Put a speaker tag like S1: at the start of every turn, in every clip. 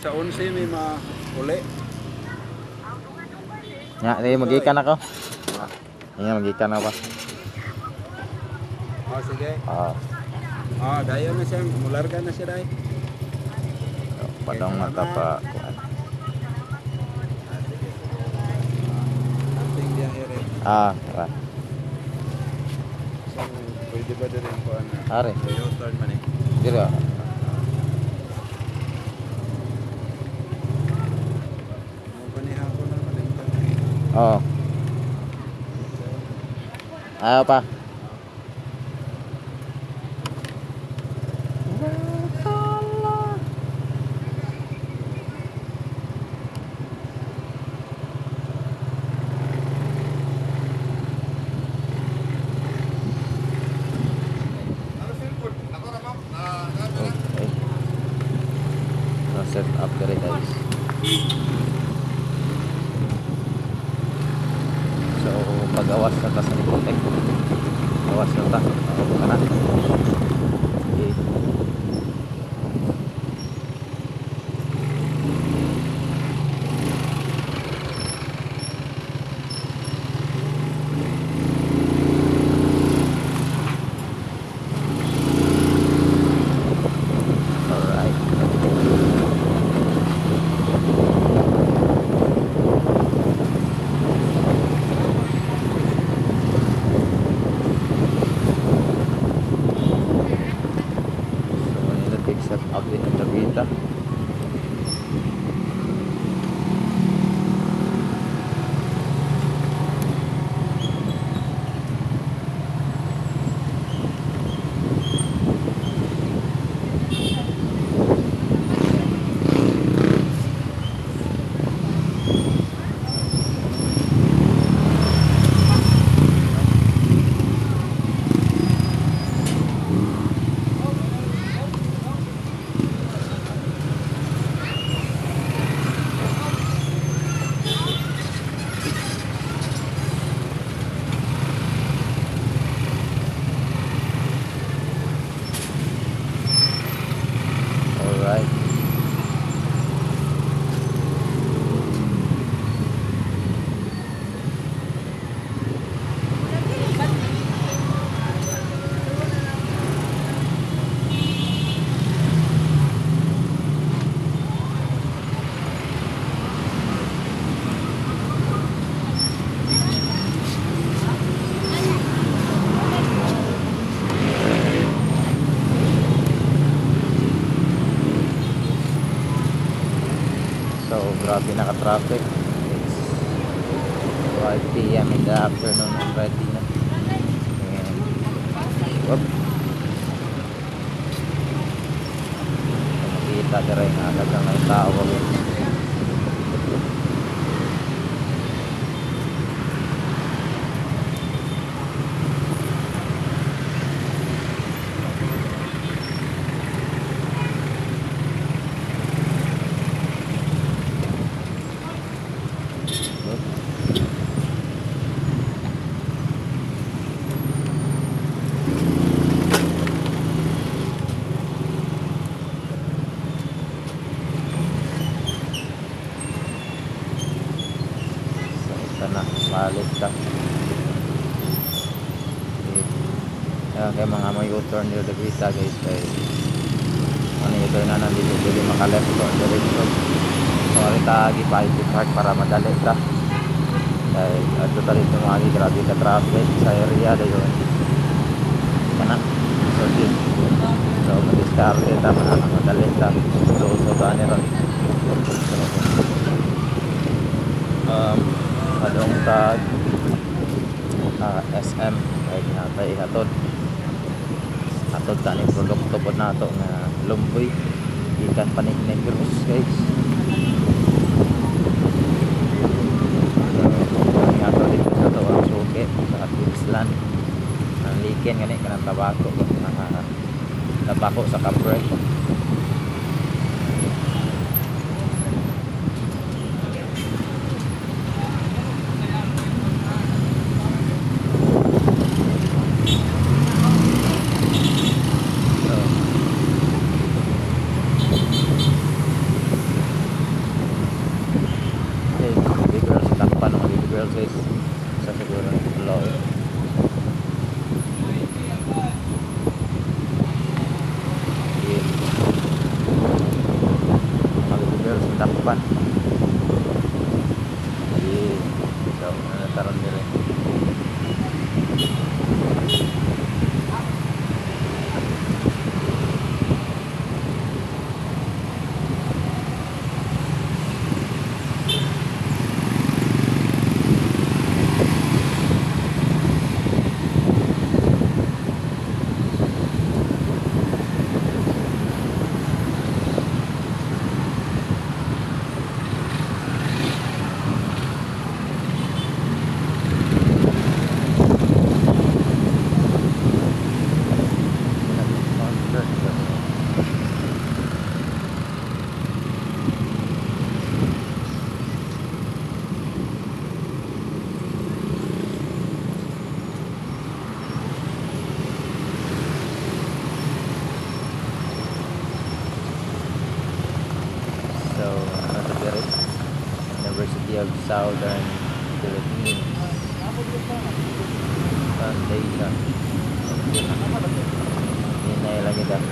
S1: Sa 11 may mga uli.
S2: Nga, di magikan ako. Nga, magikan ako.
S1: Oh, sige.
S2: Ah,
S1: Oh, dayo na siya. Mularga na siya dahil.
S2: padong mata pa. kuan. Ah, ah.
S1: So, pwede ba din po?
S2: Are.
S1: U-turn man eh.
S2: Dira. Oo. Ayaw pa. Grabe naka-traffic. It's 5 p.m. in the afternoon already na. And, whoop. So, makita ka rin agad mga tao. Whoop. So, ito na, balik ka. Kaya mga may U-turn nyo dagwita guys kay ano yung turn na nandito pwede makaleft ko direction. So alita gi park para madali ta. Dahil ato talit ng mga grabe ka traffic sa area dayon kana so di so madiskarte ta para madali ta. So so ba ni ron. Um adong tag ah, SM kay natay hatod atod ta ni produkto pod nato nga lumboy. Ikan panig negros guys. So ato dito sa to ang suke sa Queensland. Ang liken gani kanang tabako. Ang tabako sa kapre face. southern Philippines plantation. này na ilagay dyan.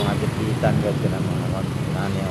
S2: mga gipitan gag ka mga mga nanay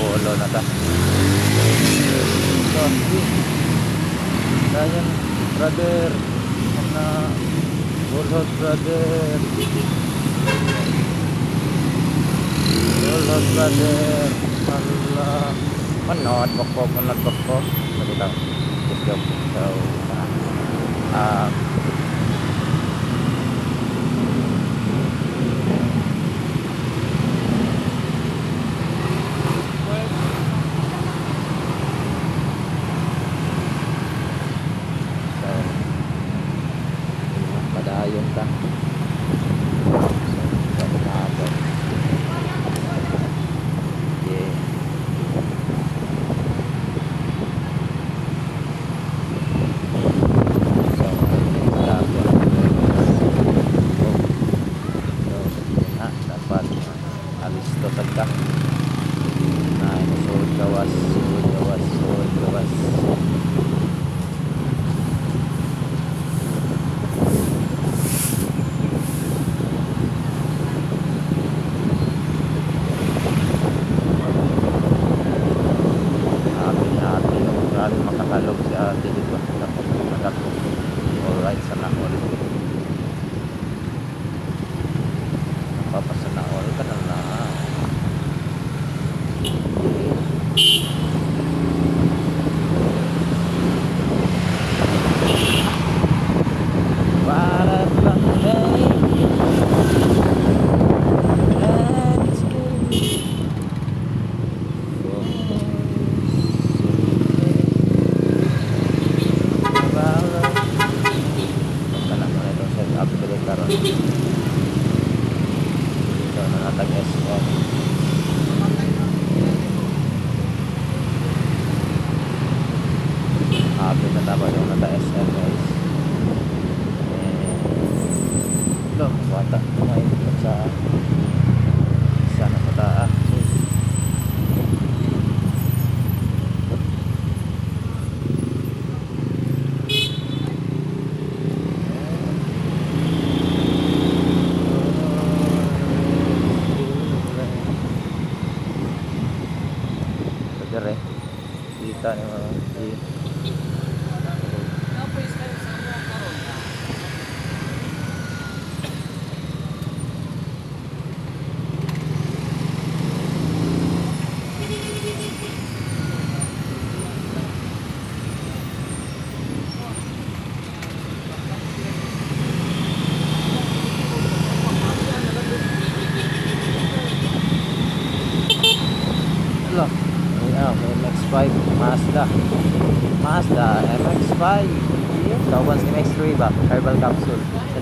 S2: Bolo na ta. So, Lion brother. Na Bolo brother. Bolo brother. Allah. Menot bakpok, menot bakpok. Sabi tau. jump, tau. Ah. ah Да. Ito, nakatag-S. dire eh. kita ni mga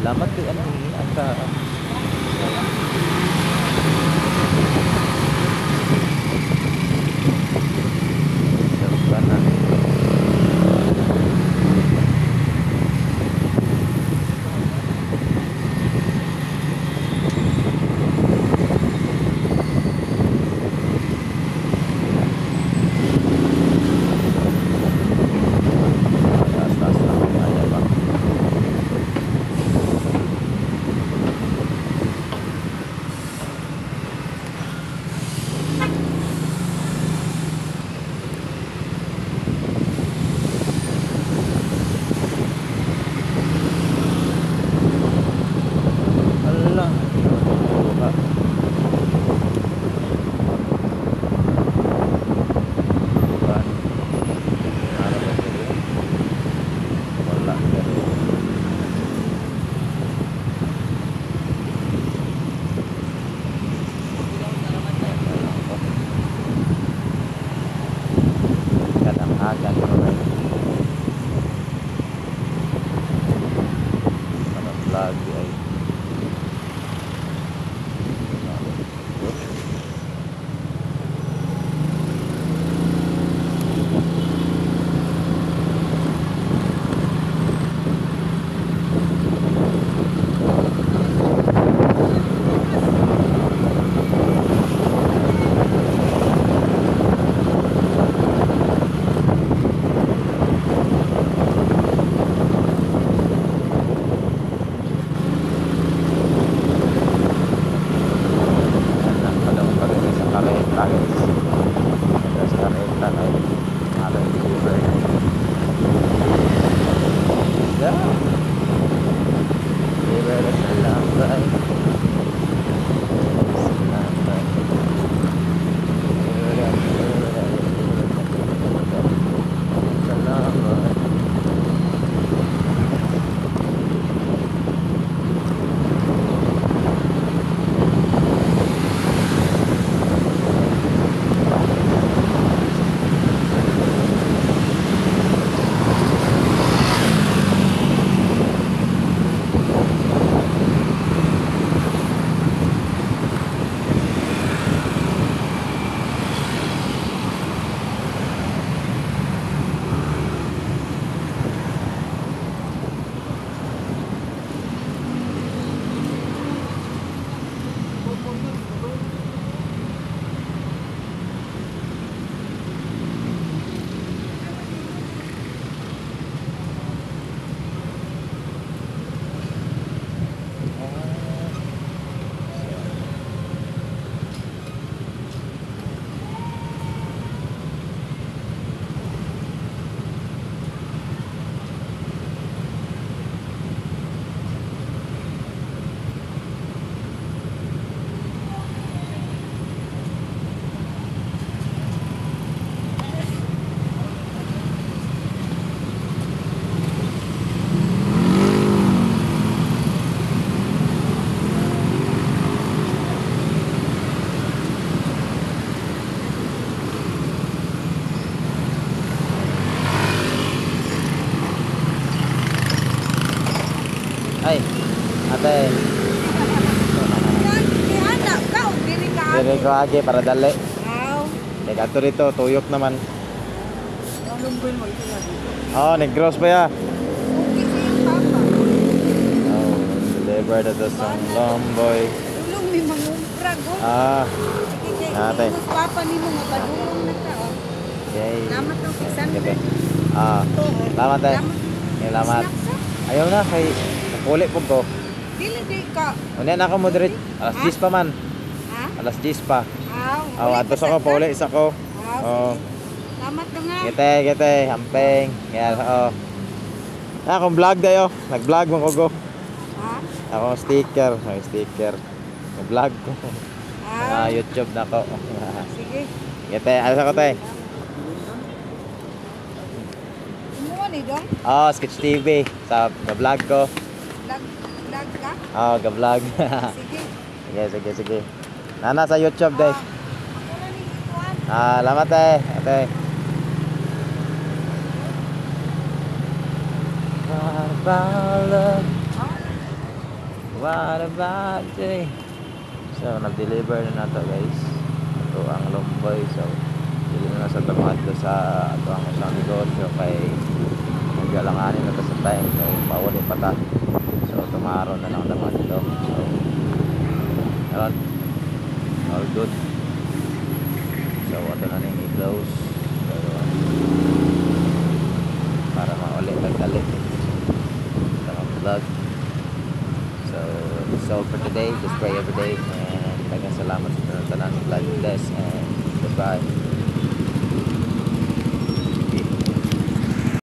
S2: Salamat kay ano ang ka ah,
S3: على لا. إيه بقى الاسئله بقى
S2: Dire ko agi para dali.
S3: Aw,
S2: Kaya kato rito, tuyok naman.
S3: dito?
S2: Oh, negros pa ya. Oh, deliver na to sa Lomboy.
S3: Tulong may mga umprag, oh.
S2: Ah, ate.
S3: Papa ni mo, mapadulong na ka, oh.
S2: okay.
S3: Salamat daw, kisan.
S2: Gabi. Ah,
S3: Ito, oh.
S2: Salamat, eh. salamat.
S3: Ah.
S2: Ayaw na, kay napuli po ko.
S3: Dili, di ka.
S2: Una na ako moderate. Alas
S3: Ha?
S2: 10 pa man. Alas 10 pa.
S3: Aw,
S2: Oh,
S3: uli
S2: atos ako, pauli isa ko. Oh.
S3: Salamat daw nga.
S2: Gete, gete, hampeng. Kaya, oh. Ah, akong vlog dayo. Nag-vlog mo ko go.
S3: Ha?
S2: Ako sticker, may sticker. Nag-vlog ko. Ah,
S3: Ah,
S2: YouTube na ko.
S3: sige.
S2: Gete, alas ako tay.
S3: Kumuha ni dong.
S2: Oh, Sketch TV. Sa vlog ko.
S3: Lag, lag ka?
S2: Oh, ga-vlog.
S3: Sige.
S2: sige, sige, sige. Nana sa YouTube day.
S3: Ah, Ako na ni ituan.
S2: Ah, lamat eh. Ate. What about love? What about day? So, nag-deliver na nato guys. Ito ang Lomboy. So, dili na sa tamad ko sa ito ang isang negosyo kay magalanganin na to sa time. So, pawali pa ta. So, tomorrow na lang naman ito. So, yun. All good. So, na rin i-close. Para mauli magdali sa mga vlog. So, that's all for today. Just pray every day. And magang salamat sa tanan. God bless and goodbye.